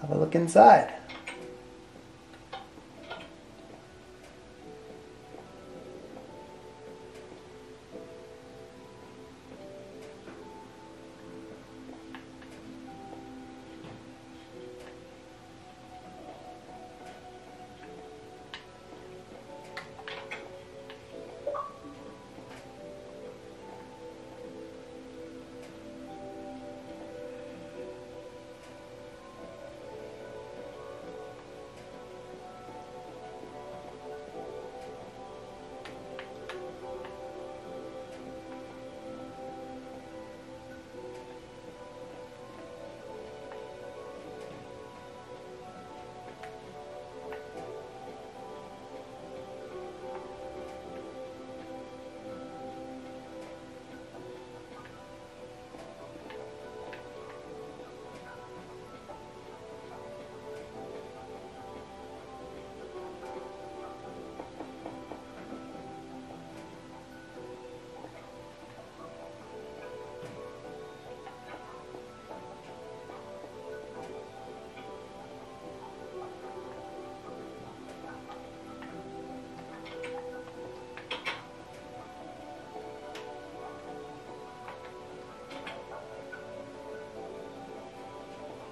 Have a look inside.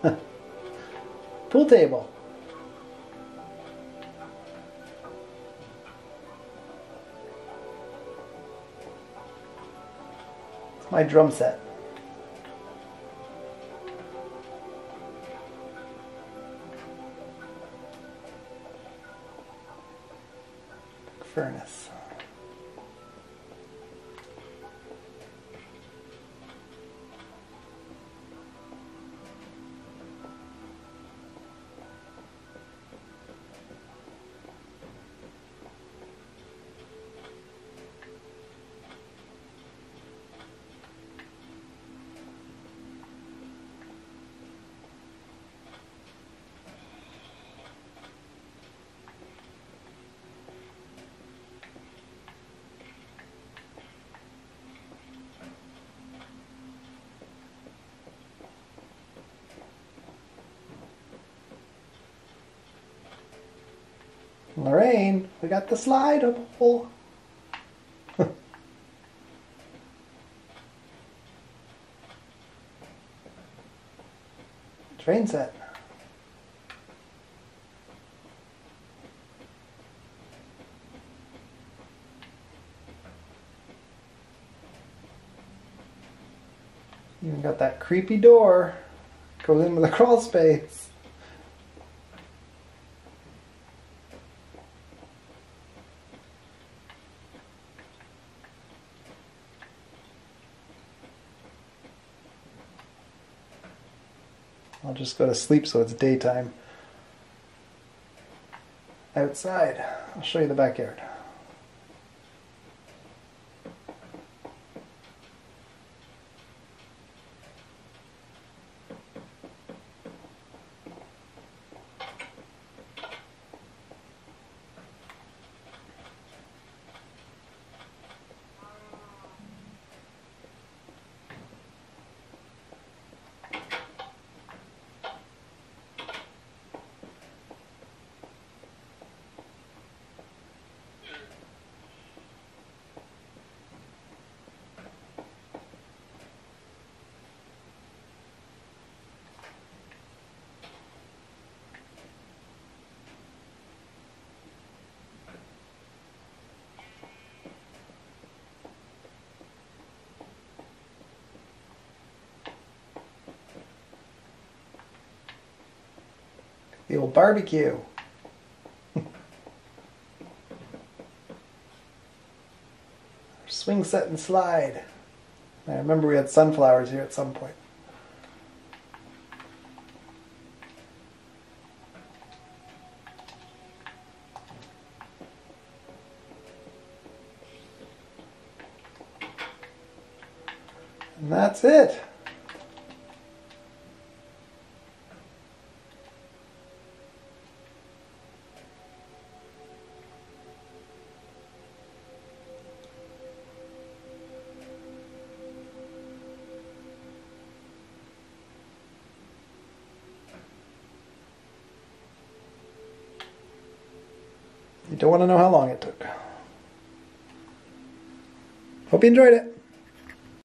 Pool table. It's my drum set. Furnace. Lorraine, we got the slide hole. Train set. Even got that creepy door. Goes into the crawl space. I'll just go to sleep so it's daytime. Outside. I'll show you the backyard. The old barbecue. Swing set and slide. I remember we had sunflowers here at some point. And that's it. You don't want to know how long it took. Hope you enjoyed it.